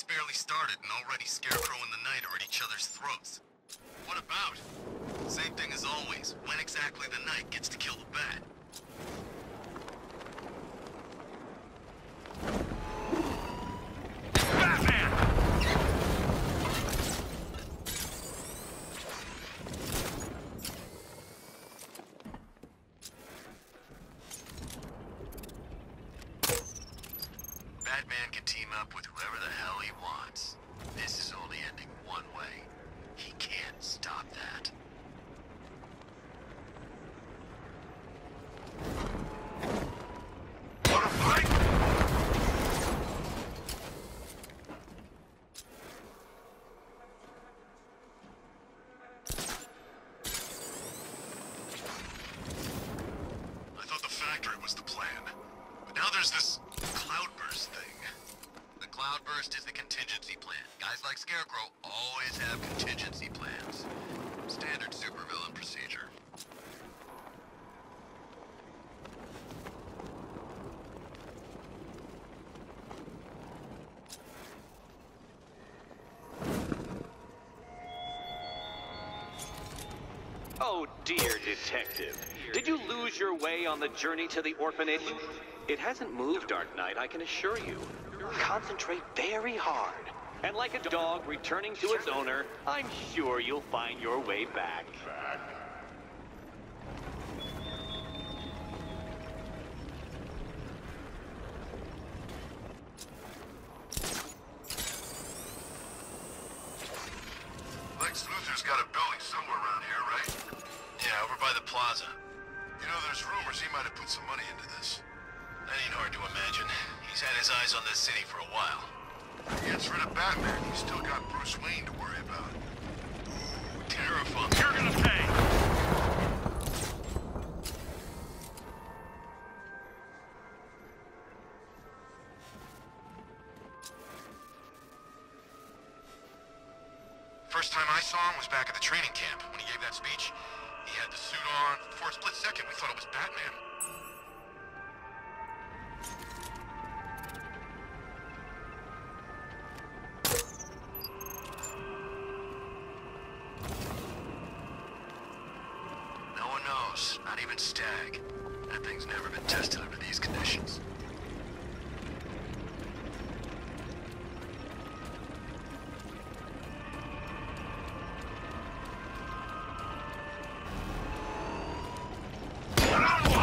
barely started and already Scarecrow and the Knight are at each other's throats. What about? Same thing as always. When exactly the Knight gets to kill the Bat? Batman can team up with whoever the hell he wants. This is only ending one way. He can't stop that. I thought the factory was the plan. But now there's this cloudburst thing. The cloudburst is the contingency plan. Guys like Scarecrow always have contingency plans. Standard supervillain procedure. Oh dear, detective. Did you lose your way on the journey to the orphanage? It hasn't moved, Dark Knight, I can assure you. Concentrate very hard. And like a dog returning to its owner, I'm sure you'll find your way back. Lex Luthor's got a building somewhere around here, right? Yeah, over by the plaza. You know, there's rumors he might have put some money into this. That ain't hard to imagine. He's had his eyes on this city for a while. He gets rid of Batman, he's still got Bruce Wayne to worry about. Ooh, terrifying. You're gonna pay! First time I saw him was back at the training camp when he gave that speech. He had the suit on. For a split second, we thought it was Batman. not even Stagg. That thing's never been tested under these conditions. Ah!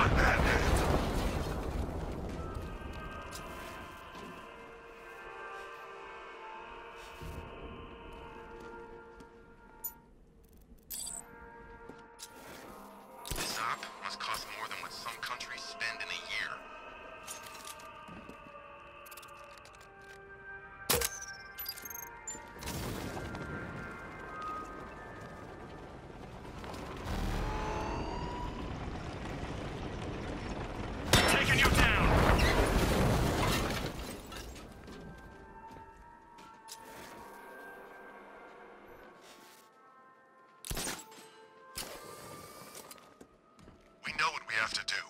have to do.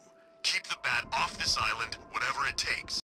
Keep the bat off this island, whatever it takes.